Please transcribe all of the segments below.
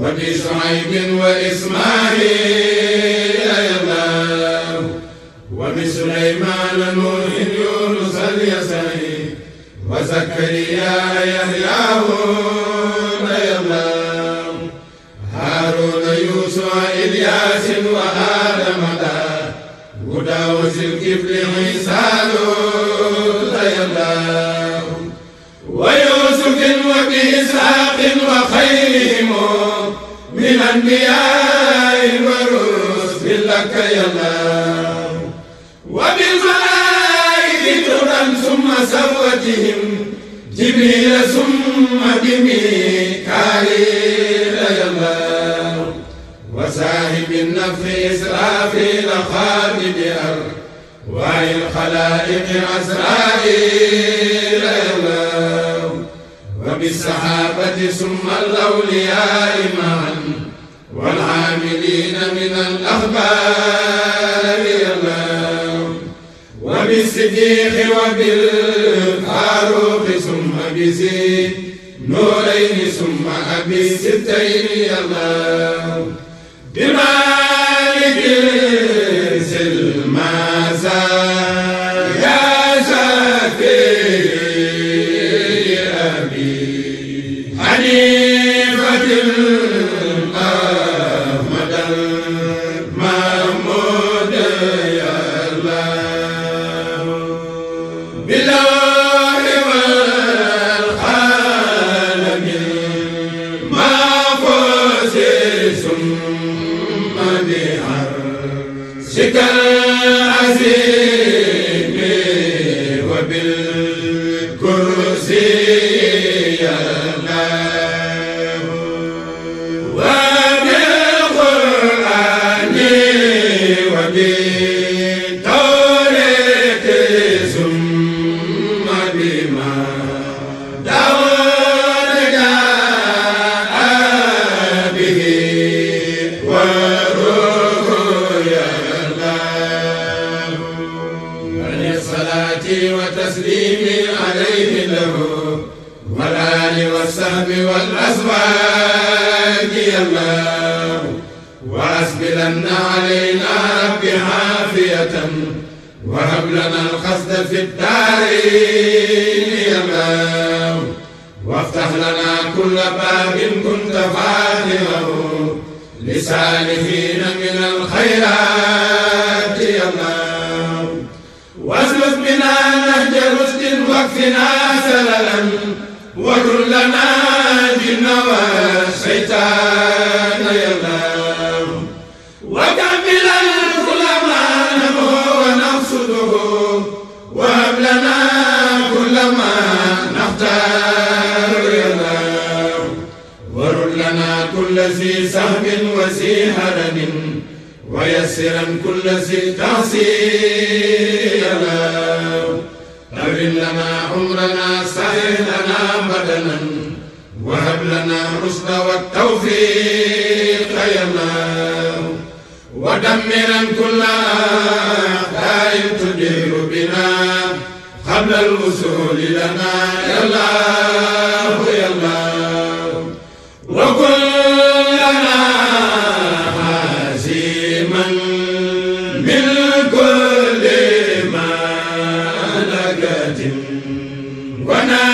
وبشعيب وإسماعيل يا الله وبسليمان نوح يونس اليسعي وزكريا يحيى يا الله هارون يوسف إلياس وآدم داود الكفل عيسى يا الله ويوسف وبإسحاق وخيرهم من أنبياء ورسل لك يا الله. وبالملائكة ترا ثم سوتهم جبريل ثم بميكائيل يا الله. وساهب النفخ إسرافيل خالد أرواح الخلائق عزرائيل يا الله. وبالسحابة ثم الأولياء معا. والعاملين من الأخبار الله وبالصديق وبالفاروق ثم بزيد نورين ثم أبي الستين يا الله بمالك الصلاة وتسليم عليه له والآل والصحب والأزواج يا الله. وأسبلن علينا رب عافية وهب لنا القصد في الدارين يا الله وافتح لنا كل باب كنت فاتحه لسالفين من الخيرات يا الله واسلك بنا نهج رشد واكفنا سللا وكلنا جن والشيطان يا الله ما نمو ونقصده وهب لنا كل ما نختار يا الله ورد لنا كل ذي سهم وذي هرم ويسرا كل ذي تعصير الله طول لنا عمرنا صحيح لنا بدنا. وهب لنا الرشد والتوفيق يا ودمرا كل أعداء تدير بنا قبل الوصول لنا. يا الله. wana.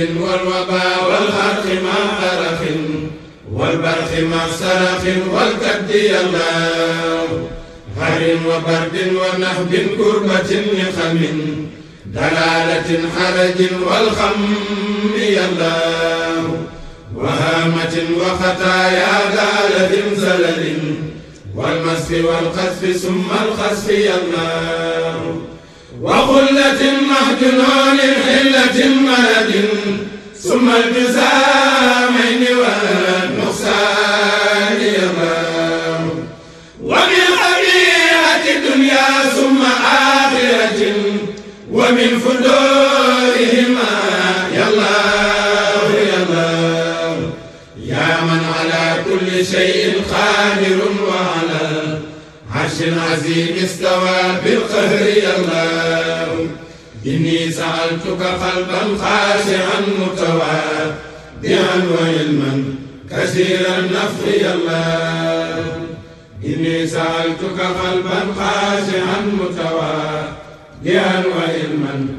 والوباء والحرق مع غرق والبرق مع سرق والكد يا الله هر وبرد ونهب كربة نخم دلالة حرج والخم الله وهامة وخطايا دالة زلل والمسح والقذف ثم الخسف الله وخلة مهجنون حلة مرد ثم الجزامين والنقصان سألتك قلبا خاشعا متواضعا وعلما كثير النفع يا الله. إني سألتك قلبا خاشعا متواضعا وعلما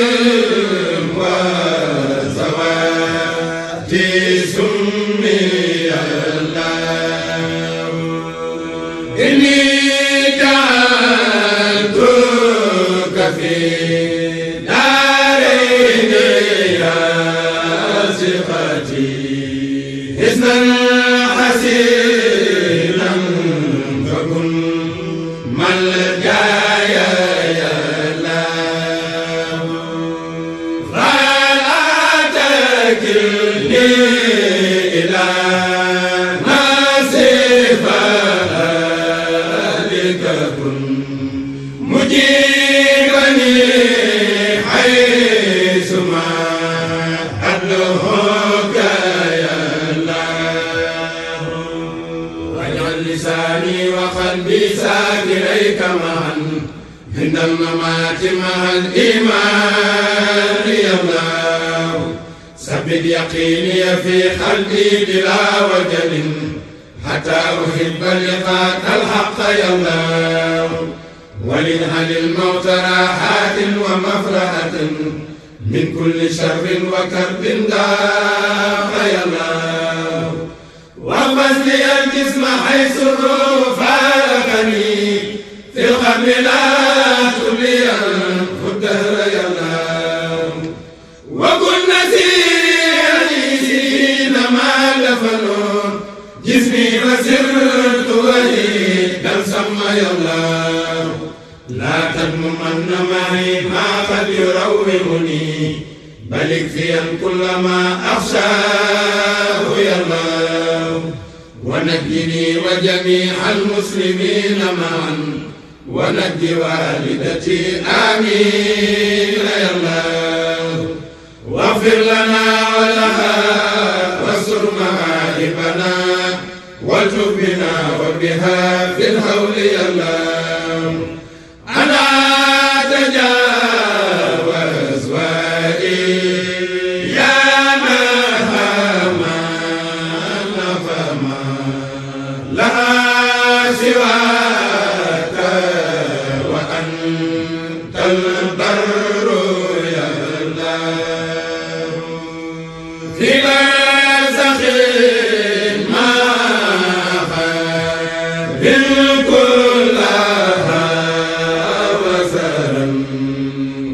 ساكريك معا عند الممات مع الإيمان يا الله ثبت يقيني في قلبي بلا وجل. حتى أحب لقاك الحق يا الله ولنهل الموت راحات ومفرحة. من كل شر وكرب داق يا واغمس لي الجسم حيث الروح فارقني. في القبر لا تبلي الدهر الله وكن نسيري ما دفنوا جسمي وسرت وحيدا سمى يا الله لا تدممن معي ما قد يرومني. بل اكفيا كل ما أخشاه يا الله ونجني وجميع المسلمين معا ونج والدتي آمين. يا الله واغفر لنا ولها واستر مغائبنا والتف بنا وبها في الهول. يا الله أنا تجاوز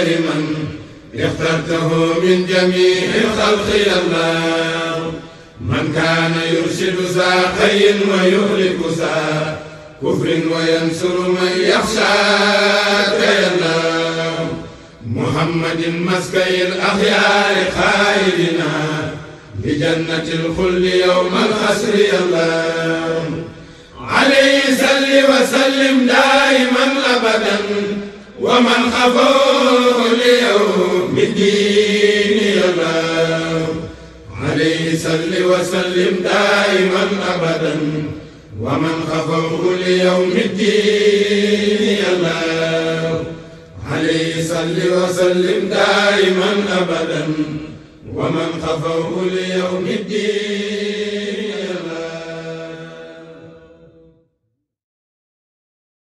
من اخترته من جميع الخلق الله. من كان يرشد ذا خي ويهلك ذا كفر وينصر من يخشاك يا الله. محمد مسكي الأخيار خائرنا بجنة الخلد يوم الحسر يا الله. عليه سل وسلم دائما أبدا. ومن خفوه ليوم الدين الله عليه سل وسلم دائما أبدا. ومن خفوه ليوم الدين الله عليه صل وسلم دائما أبدا. ومن خفوه ليوم الدين